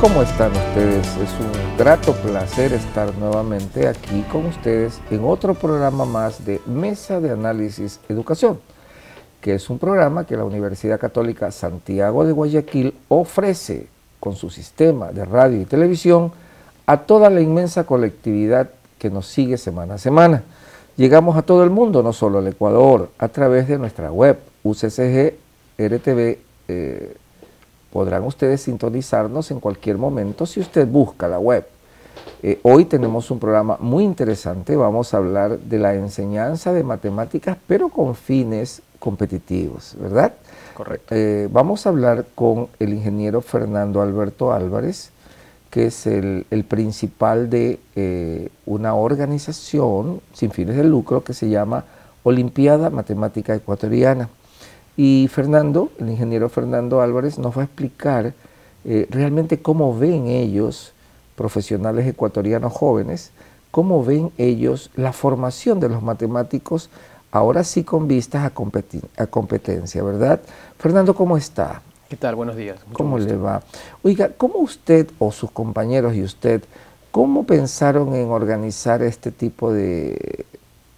¿cómo están ustedes? Es un grato placer estar nuevamente aquí con ustedes en otro programa más de Mesa de Análisis Educación, que es un programa que la Universidad Católica Santiago de Guayaquil ofrece con su sistema de radio y televisión a toda la inmensa colectividad que nos sigue semana a semana. Llegamos a todo el mundo, no solo al Ecuador, a través de nuestra web, UCCG, RTV. Eh, podrán ustedes sintonizarnos en cualquier momento si usted busca la web. Eh, hoy tenemos un programa muy interesante, vamos a hablar de la enseñanza de matemáticas, pero con fines competitivos, ¿verdad? Correcto. Eh, vamos a hablar con el ingeniero Fernando Alberto Álvarez, que es el, el principal de eh, una organización sin fines de lucro que se llama Olimpiada Matemática Ecuatoriana. Y Fernando, el ingeniero Fernando Álvarez, nos va a explicar eh, realmente cómo ven ellos, profesionales ecuatorianos jóvenes, cómo ven ellos la formación de los matemáticos, ahora sí con vistas a, a competencia, ¿verdad? Fernando, ¿cómo está? ¿Qué tal? Buenos días. Mucho ¿Cómo gusto. le va? Oiga, ¿cómo usted o sus compañeros y usted, cómo pensaron en organizar este tipo de,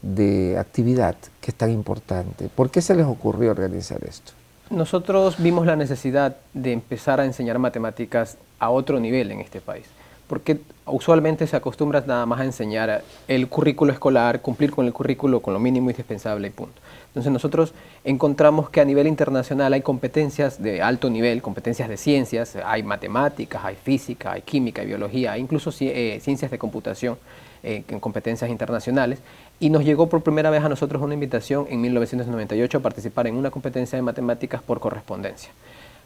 de actividad que es tan importante? ¿Por qué se les ocurrió organizar esto? Nosotros vimos la necesidad de empezar a enseñar matemáticas a otro nivel en este país, porque usualmente se acostumbra nada más a enseñar el currículo escolar, cumplir con el currículo con lo mínimo indispensable y punto. Entonces nosotros encontramos que a nivel internacional hay competencias de alto nivel, competencias de ciencias, hay matemáticas, hay física, hay química, hay biología, incluso eh, ciencias de computación eh, en competencias internacionales. Y nos llegó por primera vez a nosotros una invitación en 1998 a participar en una competencia de matemáticas por correspondencia.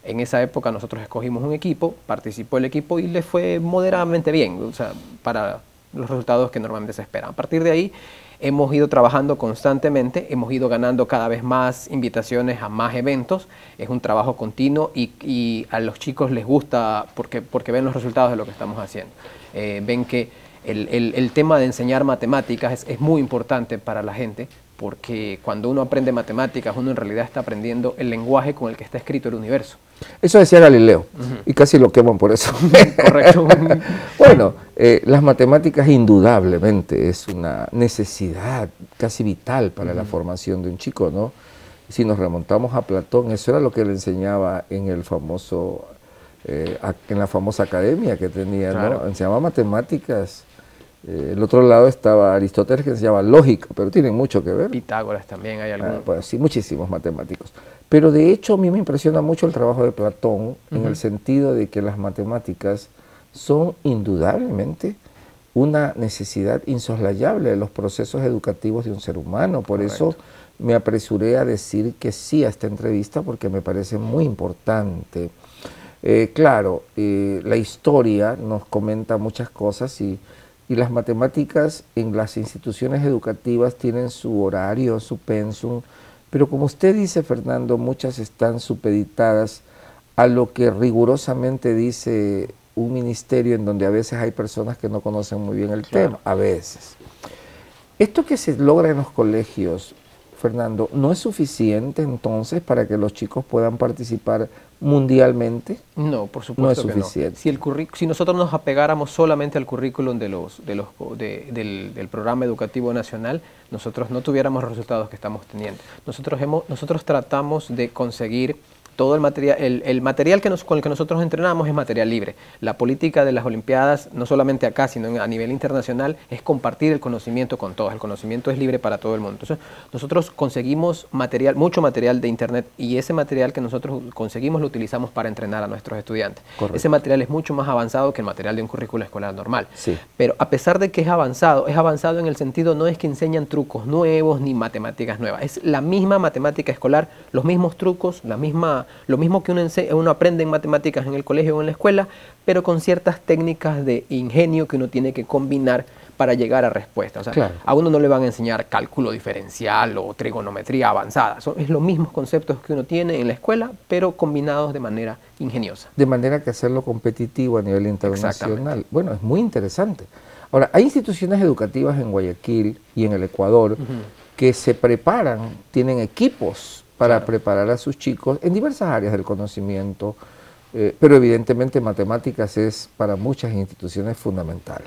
En esa época nosotros escogimos un equipo, participó el equipo y le fue moderadamente bien, o sea, para los resultados que normalmente se esperan. A partir de ahí hemos ido trabajando constantemente, hemos ido ganando cada vez más invitaciones a más eventos, es un trabajo continuo y, y a los chicos les gusta porque, porque ven los resultados de lo que estamos haciendo. Eh, ven que el, el, el, tema de enseñar matemáticas es, es muy importante para la gente porque cuando uno aprende matemáticas, uno en realidad está aprendiendo el lenguaje con el que está escrito el universo. Eso decía Galileo, uh -huh. y casi lo queman por eso. Correcto. bueno, eh, las matemáticas indudablemente es una necesidad casi vital para uh -huh. la formación de un chico, ¿no? Si nos remontamos a Platón, eso era lo que le enseñaba en el famoso, eh, en la famosa academia que tenía, Claro. ¿no? Enseñaba matemáticas. Eh, el otro lado estaba Aristóteles que enseñaba lógica, pero tienen mucho que ver. Pitágoras también hay Ah, algunos. pues sí, muchísimos matemáticos. Pero de hecho a mí me impresiona mucho el trabajo de Platón en el sentido de que las matemáticas son indudablemente una necesidad insoslayable de los procesos educativos de un ser humano. Por eso me apresuré a decir que sí a esta entrevista porque me parece muy importante. Eh, claro, eh, la historia nos comenta muchas cosas y, y las matemáticas en las instituciones educativas tienen su horario, su pensum, pero como usted dice, Fernando, muchas están supeditadas a lo que rigurosamente dice un ministerio en donde a veces hay personas que no conocen muy bien el Claro. tema, a veces. Esto que se logra en los colegios, Fernando, ¿no es suficiente entonces para que los chicos puedan participar mundialmente? No, por No es supuesto que suficiente. no. Si, el si nosotros nos apegáramos solamente al currículum de los, de los, de- del, del programa educativo nacional, nosotros no tuviéramos los resultados que estamos teniendo. Nosotros, hemos, nosotros tratamos de conseguir todo el material, el, el material que nos, con el que nosotros entrenamos es material libre. La política de las Olimpiadas, no solamente acá, sino a nivel internacional, es compartir el conocimiento con todos. El conocimiento es libre para todo el mundo. Entonces, nosotros conseguimos material, mucho material de Internet y ese material que nosotros conseguimos lo utilizamos para entrenar a nuestros estudiantes. Correcto. Ese material es mucho más avanzado que el material de un currículo escolar normal. Sí. Pero a pesar de que es avanzado, es avanzado en el sentido no es que enseñan trucos nuevos ni matemáticas nuevas, es la misma matemática escolar, los mismos trucos, la misma, lo mismo que uno, uno aprende en matemáticas en el colegio o en la escuela, pero con ciertas técnicas de ingenio que uno tiene que combinar para llegar a respuestas. O sea, Claro. a uno no le van a enseñar cálculo diferencial o trigonometría avanzada, son es los mismos conceptos que uno tiene en la escuela, pero combinados de manera ingeniosa. De manera que hacerlo competitivo a nivel internacional. Bueno, es muy interesante. Ahora, hay instituciones educativas en Guayaquil y en el Ecuador que se preparan, tienen equipos para preparar a sus chicos en diversas áreas del conocimiento, Eh, pero evidentemente matemáticas es para muchas instituciones fundamental.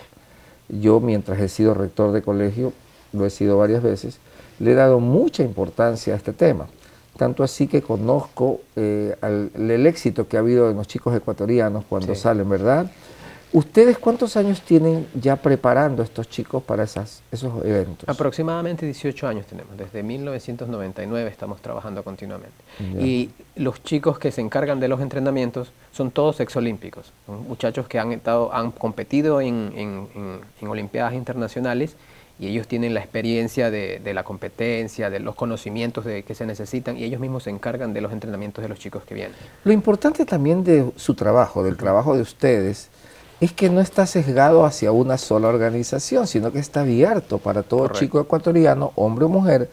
Yo mientras he sido rector de colegio, lo he sido varias veces, le he dado mucha importancia a este tema. Tanto así que conozco eh, el éxito que ha habido en los chicos ecuatorianos cuando salen, ¿verdad? ¿Ustedes cuántos años tienen ya preparando a estos chicos para esas, esos eventos? Aproximadamente 18 años tenemos. Desde 1999 estamos trabajando continuamente. Y los chicos que se encargan de los entrenamientos son todos exolímpicos. Son muchachos que han, estado, han competido en, en, en, Olimpiadas internacionales y ellos tienen la experiencia de, de, la competencia, de los conocimientos de, que se necesitan y ellos mismos se encargan de los entrenamientos de los chicos que vienen. Lo importante también de su trabajo, del trabajo de ustedes, es que no está sesgado hacia una sola organización, sino que está abierto para todo chico ecuatoriano, hombre o mujer,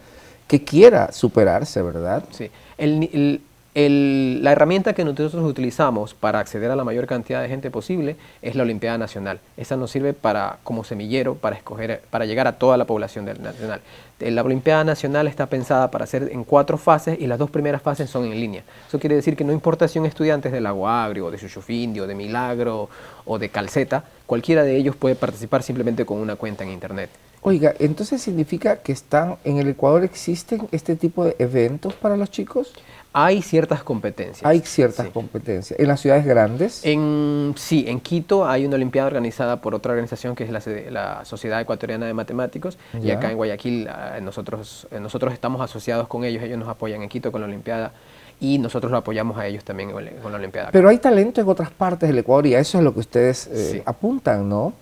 que quiera superarse, ¿verdad? Sí. El, la herramienta que nosotros utilizamos para acceder a la mayor cantidad de gente posible es la Olimpiada Nacional. Esa nos sirve para, como semillero para, escoger, para llegar a toda la población nacional. La Olimpiada Nacional está pensada para hacer en cuatro fases y las dos primeras fases son en línea. Eso quiere decir que no importa si un estudiante es de Lago Agrio, o de Chuchufindi, o de Milagro, o de Calceta, cualquiera de ellos puede participar simplemente con una cuenta en Internet. Oiga, entonces significa que están en el Ecuador existen este tipo de eventos para los chicos? Hay ciertas competencias. Hay ciertas competencias. ¿En las ciudades grandes? En, sí, en Quito hay una olimpiada organizada por otra organización que es la, Sociedad Ecuatoriana de Matemáticos y acá en Guayaquil ah, nosotros, nosotros estamos asociados con ellos, ellos nos apoyan en Quito con la olimpiada y nosotros lo apoyamos a ellos también con la Olimpiada. Pero hay talento en otras partes del Ecuador y a eso es lo que ustedes eh, apuntan, ¿no?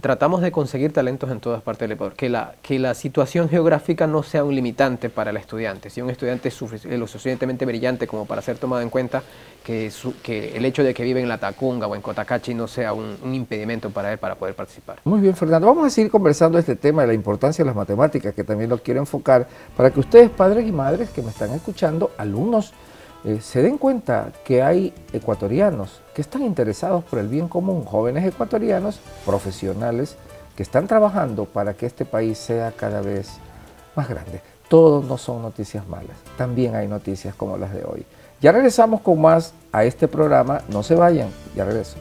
Tratamos de conseguir talentos en todas partes del Ecuador, que la, que la situación geográfica no sea un limitante para el estudiante. Si un estudiante es lo suficientemente brillante como para ser tomado en cuenta, que, que el hecho de que vive en La Tacunga o en Cotacachi no sea un, un, impedimento para él para poder participar. Muy bien, Fernando. Vamos a seguir conversando este tema de la importancia de las matemáticas, que también lo quiero enfocar, para que ustedes, padres y madres que me están escuchando, alumnos, eh, se den cuenta que hay ecuatorianos que están interesados por el bien común, jóvenes ecuatorianos, profesionales, que están trabajando para que este país sea cada vez más grande. Todos no son noticias malas, también hay noticias como las de hoy. Ya regresamos con más a este programa, no se vayan, ya regreso.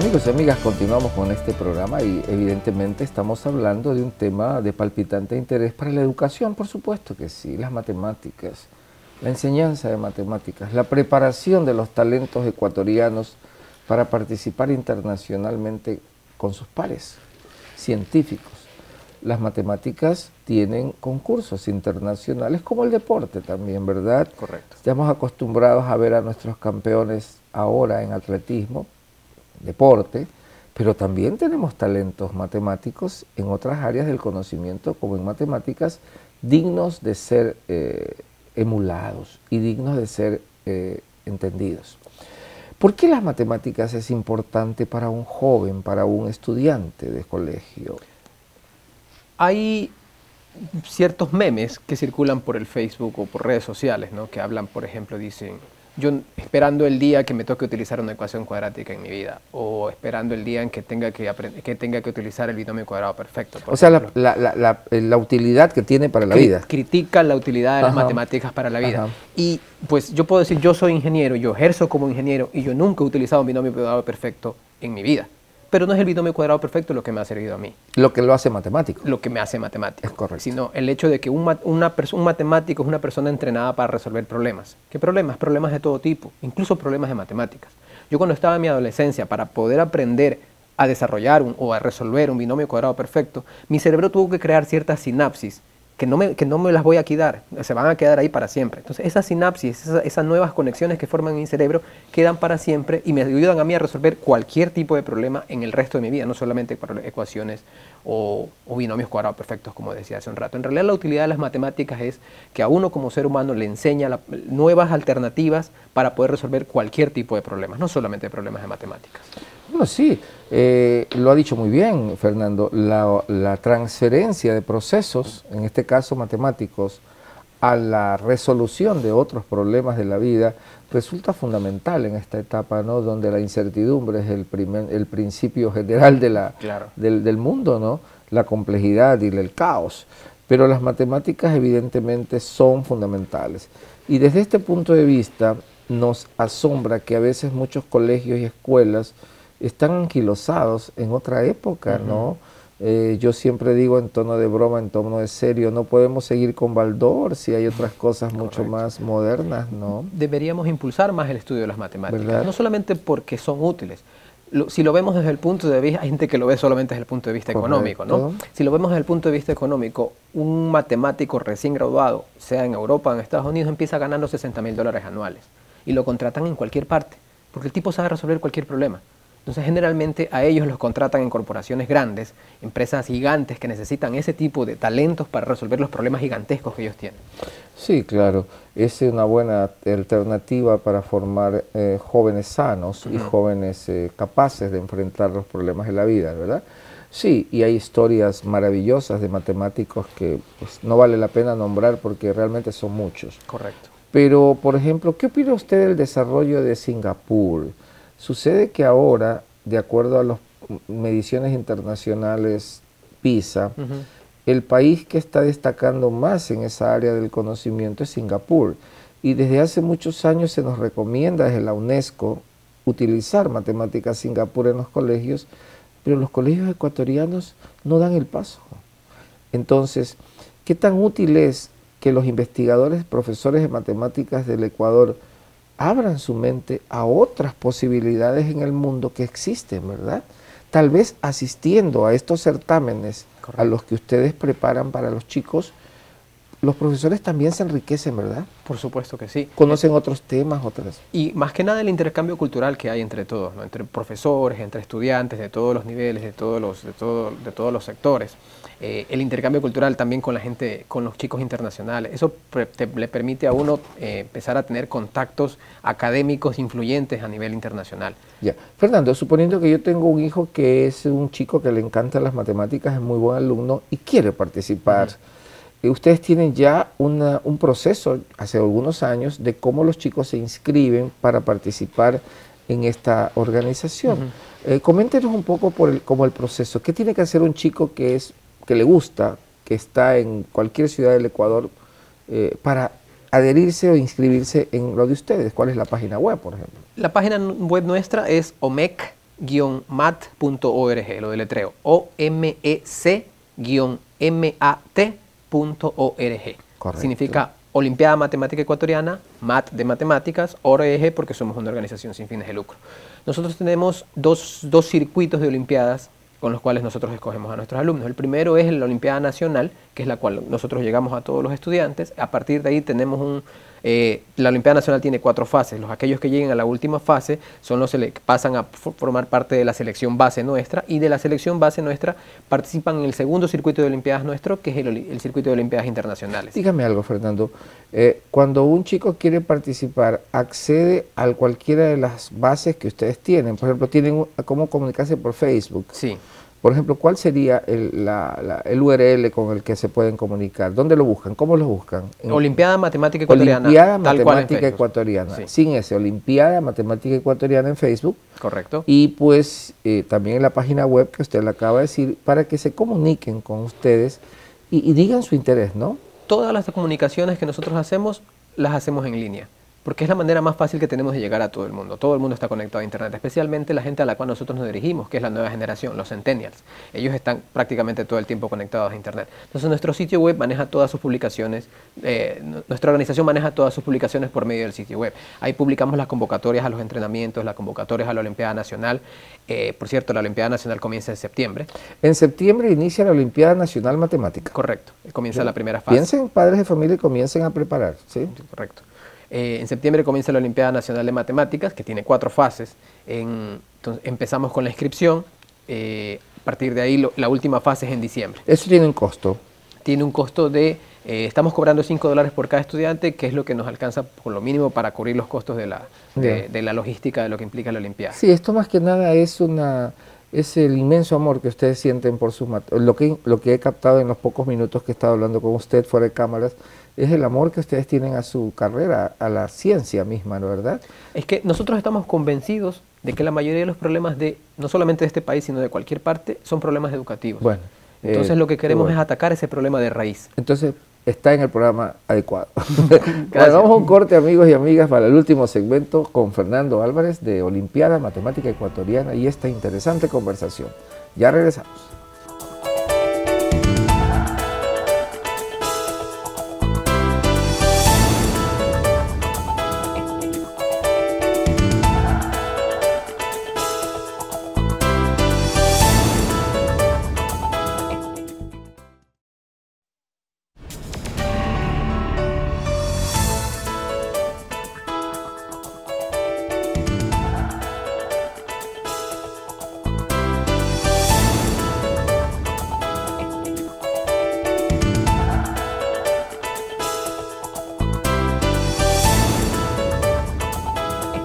Amigos y amigas, continuamos con este programa y evidentemente estamos hablando de un tema de palpitante interés para la educación, por supuesto que sí, las matemáticas, la enseñanza de matemáticas, la preparación de los talentos ecuatorianos para participar internacionalmente con sus pares científicos. Las matemáticas tienen concursos internacionales como el deporte también, ¿verdad? Correcto. Estamos acostumbrados a ver a nuestros campeones ahora en atletismo, deporte, pero también tenemos talentos matemáticos en otras áreas del conocimiento, como en matemáticas, dignos de ser eh, emulados y dignos de ser eh, entendidos. ¿Por qué las matemáticas es importante para un joven, para un estudiante de colegio? Hay ciertos memes que circulan por el Facebook o por redes sociales, ¿no? que hablan, por ejemplo, dicen, yo esperando el día que me toque utilizar una ecuación cuadrática en mi vida o esperando el día en que tenga que, que, tenga que utilizar el binomio cuadrado perfecto. O sea, la, la, la, utilidad que tiene para la vida. Critica la utilidad de las matemáticas para la vida. Y pues yo puedo decir, yo soy ingeniero, yo ejerzo como ingeniero y yo nunca he utilizado un binomio cuadrado perfecto en mi vida pero no es el binomio cuadrado perfecto lo que me ha servido a mí. Lo que lo hace matemático. Lo que me hace matemático. Es correcto. Sino el hecho de que un, una un matemático es una persona entrenada para resolver problemas. ¿Qué problemas? Problemas de todo tipo, incluso problemas de matemáticas. Yo cuando estaba en mi adolescencia, para poder aprender a desarrollar o a resolver un binomio cuadrado perfecto, mi cerebro tuvo que crear ciertas sinapsis que no, me, que no me las voy a quitar, se van a quedar ahí para siempre. Entonces esas sinapsis, esas, nuevas conexiones que forman en mi cerebro quedan para siempre y me ayudan a mí a resolver cualquier tipo de problema en el resto de mi vida, no solamente para ecuaciones o, binomios cuadrados perfectos, como decía hace un rato. En realidad la utilidad de las matemáticas es que a uno como ser humano le enseña nuevas alternativas para poder resolver cualquier tipo de problemas, no solamente problemas de matemáticas. Bueno, sí, eh, lo ha dicho muy bien Fernando, la, transferencia de procesos, en este caso matemáticos, a la resolución de otros problemas de la vida resulta fundamental en esta etapa, ¿no? Donde la incertidumbre es el, primer, el principio general de la, del, del, mundo, ¿no? La complejidad y el caos. Pero las matemáticas evidentemente son fundamentales. Y desde este punto de vista nos asombra que a veces muchos colegios y escuelas están anquilosados en otra época, ¿no? Eh, yo siempre digo en tono de broma, en tono de serio, no podemos seguir con Baldor si hay otras cosas mucho más modernas, ¿no? Deberíamos impulsar más el estudio de las matemáticas, no solamente porque son útiles. si lo vemos desde el punto de vista, hay gente que lo ve solamente desde el punto de vista económico, ¿no? Si lo vemos desde el punto de vista económico, un matemático recién graduado, sea en Europa o en Estados Unidos, empieza ganando 60 mil dólares anuales y lo contratan en cualquier parte, porque el tipo sabe resolver cualquier problema. Entonces generalmente a ellos los contratan en corporaciones grandes, empresas gigantes que necesitan ese tipo de talentos para resolver los problemas gigantescos que ellos tienen. Sí, claro, es una buena alternativa para formar eh, jóvenes sanos y jóvenes eh, capaces de enfrentar los problemas de la vida, ¿verdad? Sí, y hay historias maravillosas de matemáticos que pues, no vale la pena nombrar porque realmente son muchos. Correcto. Pero, por ejemplo, ¿qué opina usted del desarrollo de Singapur? Sucede que ahora, de acuerdo a las mediciones internacionales PISA, el país que está destacando más en esa área del conocimiento es Singapur. Y desde hace muchos años se nos recomienda desde la UNESCO utilizar matemáticas Singapur en los colegios, pero los colegios ecuatorianos no dan el paso. Entonces, ¿qué tan útil es que los investigadores, profesores de matemáticas del Ecuador, abran su mente a otras posibilidades en el mundo que existen, ¿verdad? Tal vez asistiendo a estos certámenes a los que ustedes preparan para los chicos, los profesores también se enriquecen, ¿verdad? Por supuesto que sí. Conocen otros temas, otras. Y más que nada el intercambio cultural que hay entre todos, entre profesores, entre estudiantes de todos los niveles, de todos los, de todo, de todos los sectores. Eh, el intercambio cultural también con la gente, con los chicos internacionales. Eso le permite a uno eh, empezar a tener contactos académicos influyentes a nivel internacional. Ya. Fernando, suponiendo que yo tengo un hijo que es un chico que le encanta las matemáticas, es muy buen alumno y quiere participar. Eh, ustedes tienen ya un proceso hace algunos años de cómo los chicos se inscriben para participar en esta organización. coméntenos un poco por el, como el proceso. ¿Qué tiene que hacer un chico que es que le gusta, que está en cualquier ciudad del Ecuador, eh, para adherirse o inscribirse en lo de ustedes? ¿Cuál es la página web, por ejemplo? La página web nuestra es omec-mat.org, lo deletreo, O-M-E-C-M-A-T.org. Significa Olimpiada Matemática Ecuatoriana, MAT de Matemáticas, ORG, porque somos una organización sin fines de lucro. Nosotros tenemos dos, dos circuitos de Olimpiadas con los cuales nosotros escogemos a nuestros alumnos. El primero es la Olimpiada Nacional, que es la cual nosotros llegamos a todos los estudiantes. A partir de ahí tenemos un... Eh, la Olimpiada Nacional tiene cuatro fases. Los aquellos que lleguen a la última fase son los que pasan a formar parte de la selección base nuestra y de la selección base nuestra participan en el segundo circuito de Olimpiadas nuestro, que es el, circuito de Olimpiadas Internacionales. Dígame algo, Fernando. Eh, cuando un chico quiere participar, accede a cualquiera de las bases que ustedes tienen. Por ejemplo, tienen cómo comunicarse por Facebook. Sí. Por ejemplo, ¿cuál sería el, el, URL con el que se pueden comunicar? ¿Dónde lo buscan? ¿Cómo lo buscan? Olimpiada Matemática Ecuatoriana. Olimpiada Matemática Ecuatoriana. Sin ese, Olimpiada Matemática Ecuatoriana en Facebook. Correcto. Y pues eh, también en la página web que usted le acaba de decir, para que se comuniquen con ustedes y, y digan su interés, ¿no? Todas las comunicaciones que nosotros hacemos, las hacemos en línea porque es la manera más fácil que tenemos de llegar a todo el mundo. Todo el mundo está conectado a Internet, especialmente la gente a la cual nosotros nos dirigimos, que es la nueva generación, los centennials. Ellos están prácticamente todo el tiempo conectados a Internet. Entonces nuestro sitio web maneja todas sus publicaciones, eh, nuestra organización maneja todas sus publicaciones por medio del sitio web. Ahí publicamos las convocatorias a los entrenamientos, las convocatorias a la Olimpiada Nacional. Eh, por cierto, la Olimpiada Nacional comienza en septiembre. En septiembre inicia la Olimpiada Nacional Matemática. Correcto, comienza la primera fase. Piensen, padres de familia, y comiencen a preparar, ¿sí? Correcto. Eh, en septiembre comienza la Olimpiada Nacional de Matemáticas, que tiene cuatro fases. entonces, empezamos con la inscripción. Eh, a partir de ahí, la última fase es en diciembre. ¿Eso tiene un costo? Tiene un costo de, eh, estamos cobrando 5 dólares por cada estudiante, que es lo que nos alcanza por lo mínimo para cubrir los costos de la, de, la logística de lo que implica la Olimpiada. Sí, esto más que nada es una es el inmenso amor que ustedes sienten por sus lo que lo que he captado en los pocos minutos que he estado hablando con usted fuera de cámaras es el amor que ustedes tienen a su carrera, a la ciencia misma, ¿no verdad? Es que nosotros estamos convencidos de que la mayoría de los problemas de, no solamente de este país, sino de cualquier parte, son problemas educativos. Bueno. Entonces eh, lo que queremos es atacar ese problema de raíz. Entonces está en el programa adecuado. vamos a un corte, amigos y amigas, para el último segmento con Fernando Álvarez de Olimpiada Matemática Ecuatoriana y esta interesante conversación. Ya regresamos.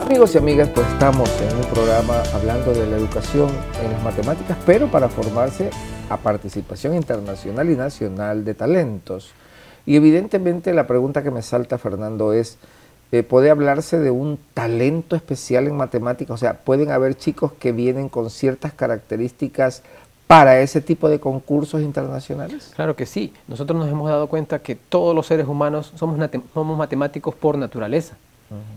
Amigos y amigas, pues estamos en un programa hablando de la educación en las matemáticas, pero para formarse a participación internacional y nacional de talentos. Y evidentemente la pregunta que me salta, Fernando, es, eh, ¿puede hablarse de un talento especial en matemáticas? O sea, ¿pueden haber chicos que vienen con ciertas características para ese tipo de concursos internacionales? Claro que sí. Nosotros nos hemos dado cuenta que todos los seres humanos somos, somos matemáticos por naturaleza.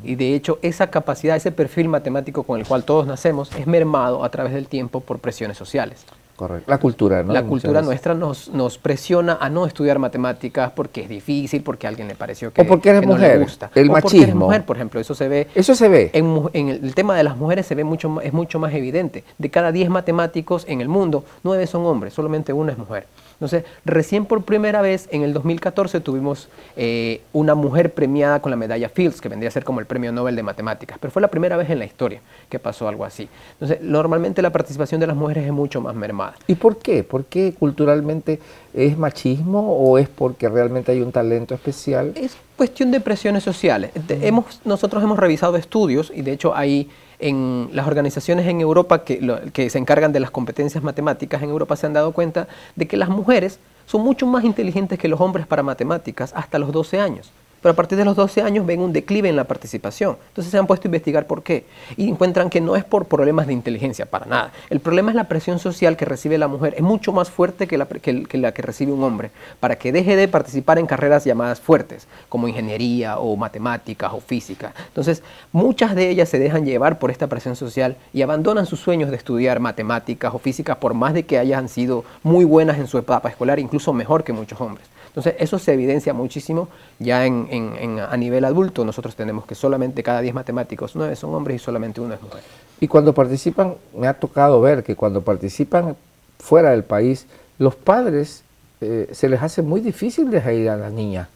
Y de hecho esa capacidad, ese perfil matemático con el cual todos nacemos es mermado a través del tiempo por presiones sociales. Correcto. La cultura, ¿no? La cultura nuestra nos, nos presiona a no estudiar matemáticas porque es difícil, porque a alguien le pareció que, o porque eres mujer, no le gusta. El machismo. Porque eres mujer, por ejemplo, eso se ve. Eso se ve. En, en, el tema de las mujeres se ve mucho, es mucho más evidente. De cada 10 matemáticos en el mundo, 9 son hombres, solamente una es mujer. Entonces, recién por primera vez en el 2014 tuvimos eh, una mujer premiada con la medalla Fields, que vendría a ser como el premio Nobel de Matemáticas, pero fue la primera vez en la historia que pasó algo así. Entonces, normalmente la participación de las mujeres es mucho más mermada. ¿Y por qué? ¿Por qué culturalmente es machismo o es porque realmente hay un talento especial? Es cuestión de presiones sociales. Hemos, nosotros hemos revisado estudios y de hecho hay en las organizaciones en Europa que, que se encargan de las competencias matemáticas en Europa se han dado cuenta de que las mujeres son mucho más inteligentes que los hombres para matemáticas hasta los 12 años pero a partir de los 12 años ven un declive en la participación. Entonces se han puesto a investigar por qué y encuentran que no es por problemas de inteligencia, para nada. El problema es la presión social que recibe la mujer, es mucho más fuerte que la que, recibe un hombre, para que deje de participar en carreras llamadas fuertes, como ingeniería o matemáticas o física. Entonces, muchas de ellas se dejan llevar por esta presión social y abandonan sus sueños de estudiar matemáticas o físicas por más de que hayan sido muy buenas en su etapa escolar, incluso mejor que muchos hombres. Entonces, eso se evidencia muchísimo ya en, a nivel adulto. Nosotros tenemos que solamente cada 10 matemáticos, 9 son hombres y solamente uno es mujer. Y cuando participan, me ha tocado ver que cuando participan fuera del país, los padres eh, se les hace muy difícil dejar ir a la niña.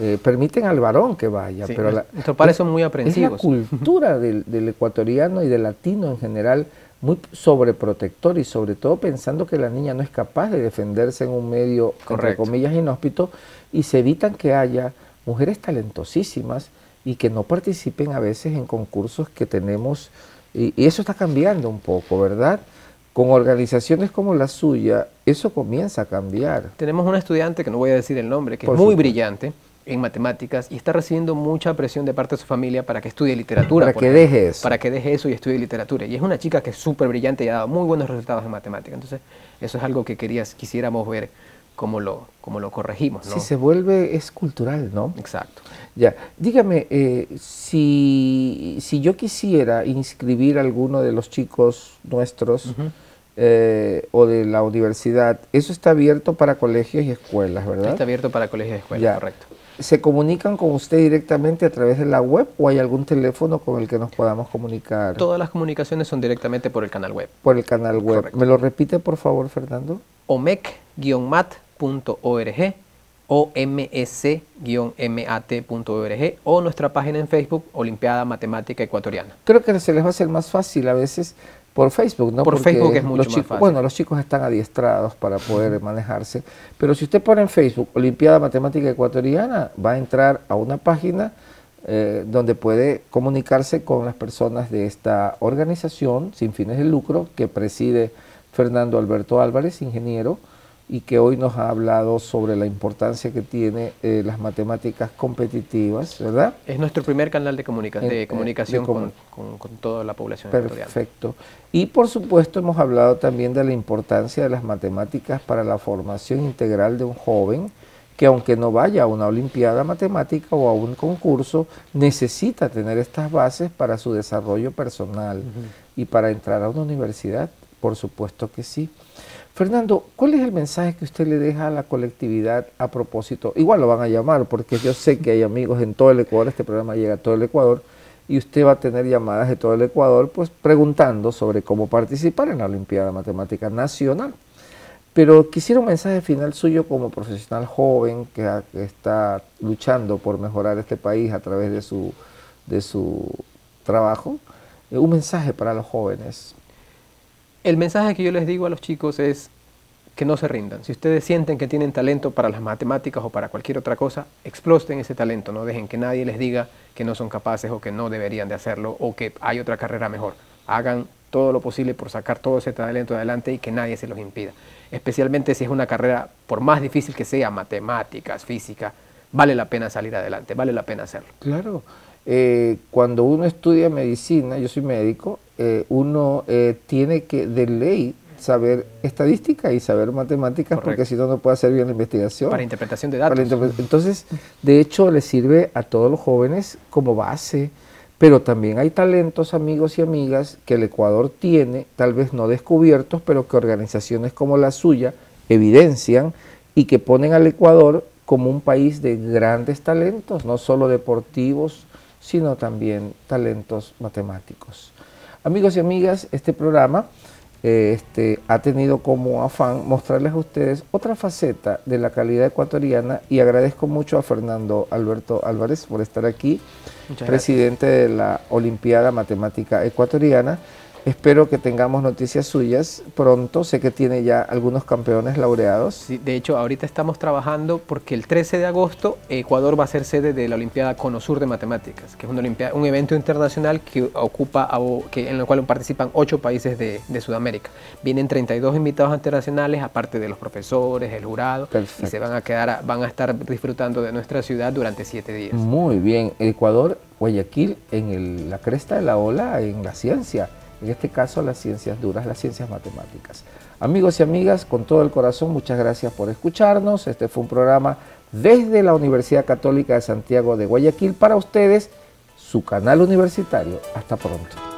Eh, permiten al varón que vaya, pero la, nuestros padres son muy aprensivos. Es la cultura del, del, ecuatoriano y del latino en general muy sobreprotector y sobre todo pensando que la niña no es capaz de defenderse en un medio, entre comillas, inhóspito, y se evitan que haya mujeres talentosísimas y que no participen a veces en concursos que tenemos, y, eso está cambiando un poco, ¿verdad? Con organizaciones como la suya, eso comienza a cambiar. Tenemos una estudiante, que no voy a decir el nombre, que es muy brillante, en matemáticas y está recibiendo mucha presión de parte de su familia para que estudie literatura. Para que deje eso. Para que deje eso y estudie literatura. Y es una chica que es súper brillante y ha dado muy buenos resultados en matemáticas. Entonces, eso es algo que querías, quisiéramos ver cómo lo, cómo lo corregimos. Si se vuelve, es cultural, ¿no? Exacto. Ya, dígame, eh, si, si, yo quisiera inscribir a alguno de los chicos nuestros eh, o de la universidad, eso está abierto para colegios y escuelas, ¿verdad? Está abierto para colegios y escuelas, correcto. ¿Se comunican con usted directamente a través de la web o hay algún teléfono con el que nos podamos comunicar? Todas las comunicaciones son directamente por el canal web. Por el canal web. ¿Me lo repite, por favor, Fernando? omec-mat.org o ms-mat.org o nuestra página en Facebook Olimpiada Matemática Ecuatoriana. Creo que se les va a hacer más fácil a veces por Facebook, ¿no? Por Facebook es mucho más fácil. Bueno, los chicos están adiestrados para poder manejarse, pero si usted pone en Facebook Olimpiada Matemática Ecuatoriana, va a entrar a una página eh, donde puede comunicarse con las personas de esta organización sin fines de lucro que preside Fernando Alberto Álvarez, ingeniero, y que hoy nos ha hablado sobre la importancia que tiene eh, las matemáticas competitivas, ¿verdad? Es nuestro primer canal de, de comunicación con, toda la población Perfecto. Y por supuesto hemos hablado también de la importancia de las matemáticas para la formación integral de un joven que aunque no vaya a una olimpiada matemática o a un concurso, necesita tener estas bases para su desarrollo personal y para entrar a una universidad, por supuesto que sí. Fernando, ¿cuál es el mensaje que usted le deja a la colectividad a propósito? Igual lo van a llamar, porque yo sé que hay amigos en todo el Ecuador, este programa llega a todo el Ecuador, y usted va a tener llamadas de todo el Ecuador, pues preguntando sobre cómo participar en la Olimpiada Matemática Nacional. Pero quisiera un mensaje final suyo como profesional joven que, está luchando por mejorar este país a través de su, de su trabajo, eh, un mensaje para los jóvenes. El mensaje que yo les digo a los chicos es que no se rindan. Si ustedes sienten que tienen talento para las matemáticas o para cualquier otra cosa, exploten ese talento, no dejen que nadie les diga que no son capaces o que no deberían de hacerlo o que hay otra carrera mejor. Hagan todo lo posible por sacar todo ese talento adelante y que nadie se los impida. Especialmente si es una carrera, por más difícil que sea, matemáticas, física, vale la pena salir adelante, vale la pena hacerlo. Claro. Eh, cuando uno estudia medicina, yo soy médico, eh, uno eh, tiene que de ley saber estadística y saber matemáticas porque si no no puede hacer bien la investigación. Para interpretación de datos. Entonces, de hecho, le sirve a todos los jóvenes como base, pero también hay talentos, amigos y amigas, que el Ecuador tiene, tal vez no descubiertos, pero que organizaciones como la suya evidencian y que ponen al Ecuador como un país de grandes talentos, no solo deportivos, sino también talentos matemáticos. Amigos y amigas, este programa eh, este, ha tenido como afán mostrarles a ustedes otra faceta de la calidad ecuatoriana y agradezco mucho a Fernando Alberto Álvarez por estar aquí, presidente de la Olimpiada Matemática Ecuatoriana. Espero que tengamos noticias suyas pronto. Sé que tiene ya algunos campeones laureados. Sí, de hecho, ahorita estamos trabajando porque el 13 de agosto Ecuador va a ser sede de la Olimpiada Conosur de Matemáticas, que es una un evento internacional que ocupa que, en el cual participan ocho países de, Sudamérica. Vienen 32 invitados internacionales, aparte de los profesores, el jurado, y se van a quedar, van a estar disfrutando de nuestra ciudad durante siete días. Muy bien, Ecuador, Guayaquil, en la cresta de la ola en la ciencia en este caso las ciencias duras, las ciencias matemáticas. Amigos y amigas, con todo el corazón, muchas gracias por escucharnos. Este fue un programa desde la Universidad Católica de Santiago de Guayaquil para ustedes, su canal universitario. Hasta pronto.